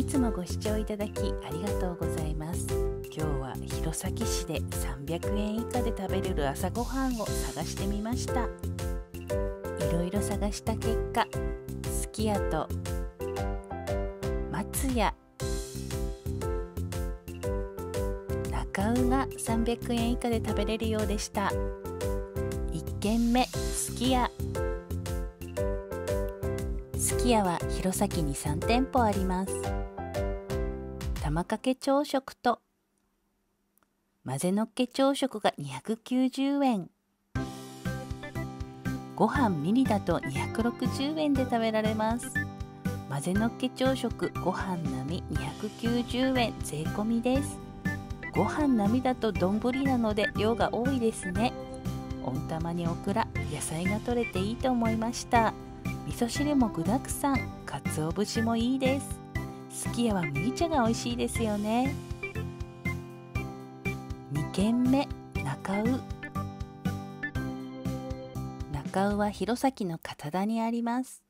いつもご視聴いただきありがとうございます。今日は弘前市で300円以下で食べれる朝ごはんを探してみました。いろいろ探した結果すき家と松屋中尾が300円以下で食べれるようでした。1軒目すき家。き家は弘前に3店舗あります。玉かけ朝食と混ぜのっけ朝食が290円ご飯ミニだと260円で食べられます。混ぜのっけ朝食ご飯並み290円税込みです。ご飯並みだと丼なので量が多いですね。温玉にオクラ野菜が取れていいと思いました。味噌汁も具だくさん鰹節もいいです。すき家は麦茶が美味しいですよね。2軒目中尾。中尾は弘前の片田にあります。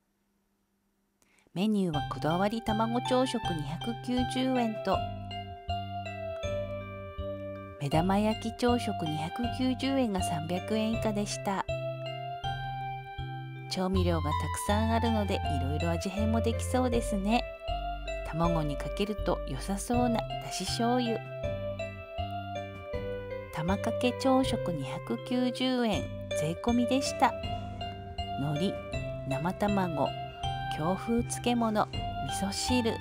メニューはこだわり卵朝食290円と。目玉焼き朝食290円が300円以下でした。調味料がたくさんあるのでいろいろ味変もできそうですね。卵にかけると良さそうなだし醤油。玉かけ朝食290円税込みでした。海苔生卵京風漬物味噌汁。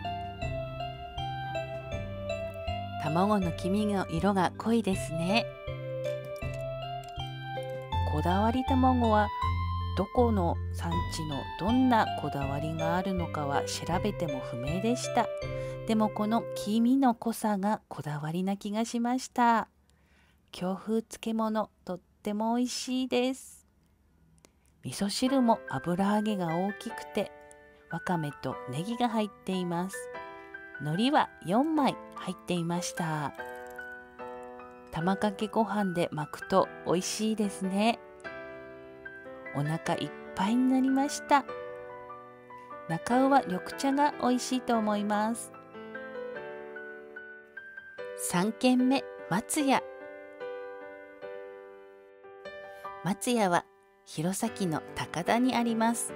卵の黄身の色が濃いですね。こだわり卵はどこの産地のどんなこだわりがあるのかは調べても不明でした。でもこの黄身の濃さがこだわりな気がしました。京風漬物とっても美味しいです。味噌汁も油揚げが大きくてわかめとネギが入っています。海苔は4枚入っていました。玉かけご飯で巻くと美味しいですね。お腹いっぱいになりました。中尾は緑茶が美味しいと思います。3軒目松屋。松屋は弘前の高田にあります。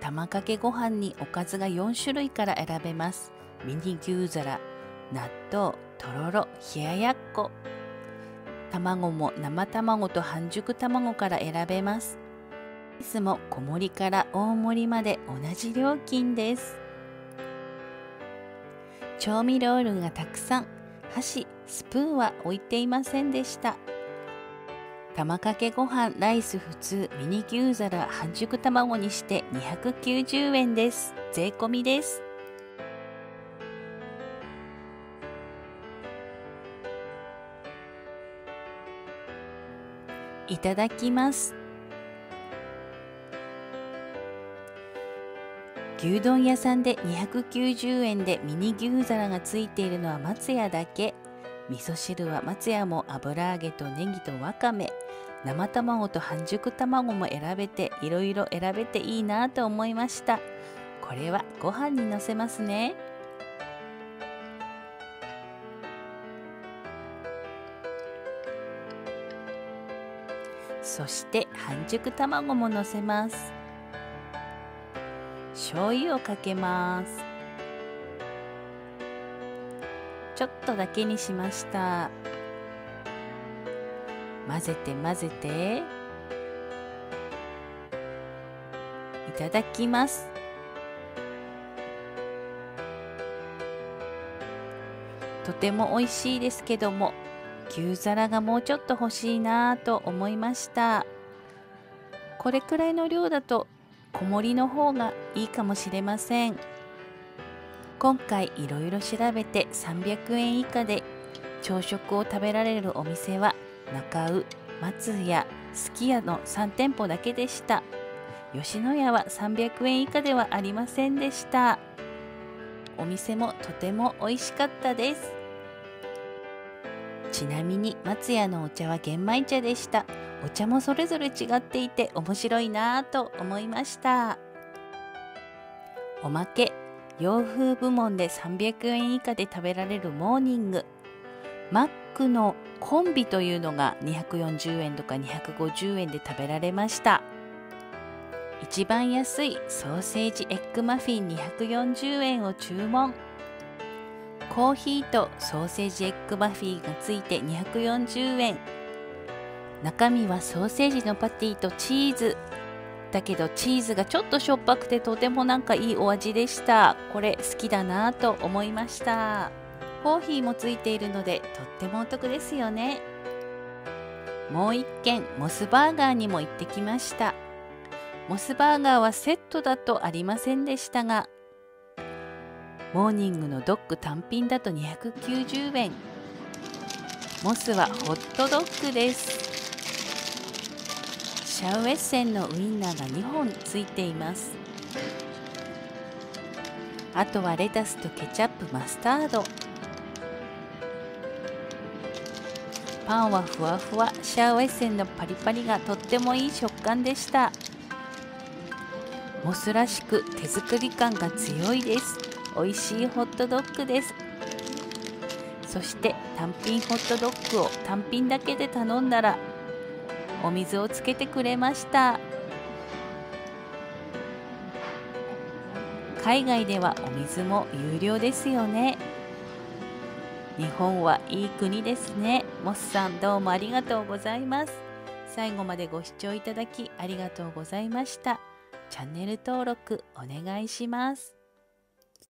玉かけご飯におかずが4種類から選べます。ミニ牛皿納豆とろろ冷ややっこ。卵も生卵と半熟卵から選べます。いつも小盛りから大盛りまで同じ料金です。調味料類がたくさん、箸、スプーンは置いていませんでした。玉かけご飯、ライス普通、ミニ牛皿、半熟卵にして290円です。税込みです。いただきます。牛丼屋さんで290円でミニ牛皿がついているのは松屋だけ。味噌汁は松屋も油揚げとネギとわかめ。生卵と半熟卵も選べていろいろ選べていいなと思いました。これはご飯にのせますね。そして半熟卵ものせます。醤油をかけます。ちょっとだけにしました。混ぜて混ぜて。いただきます。とても美味しいですけども。牛皿がもうちょっと欲しいなと思いました。これくらいの量だと小盛りの方がいいかもしれません。今回いろいろ調べて300円以下で朝食を食べられるお店は中尾松屋すき家の3店舗だけでした。吉野家は300円以下ではありませんでした。お店もとても美味しかったです。ちなみに松屋のお茶は玄米茶でした。お茶もそれぞれ違っていて面白いなぁと思いました。おまけ洋風部門で300円以下で食べられるモーニング。マックのコンビというのが240円とか250円で食べられました。一番安いソーセージエッグマフィン240円を注文。コーヒーとソーセージエッグマフィンがついて240円中身はソーセージのパティとチーズ。だけどチーズがちょっとしょっぱくてとてもなんかいいお味でした。これ好きだなと思いました。コーヒーもついているのでとってもお得ですよね。もう一軒モスバーガーにも行ってきました。モスバーガーはセットだとありませんでしたがモーニングのドッグ単品だと290円。モスはホットドッグです。シャウエッセンのウインナーが2本ついています。あとはレタスとケチャップマスタード。パンはふわふわ。シャウエッセンのパリパリがとってもいい食感でした。モスらしく手作り感が強いです。美味しいホットドッグです。そして単品ホットドッグを単品だけで頼んだらお水をつけてくれました。海外ではお水も有料ですよね。日本はいい国ですね。モスさんどうもありがとうございます。最後までご視聴いただきありがとうございました。チャンネル登録お願いします。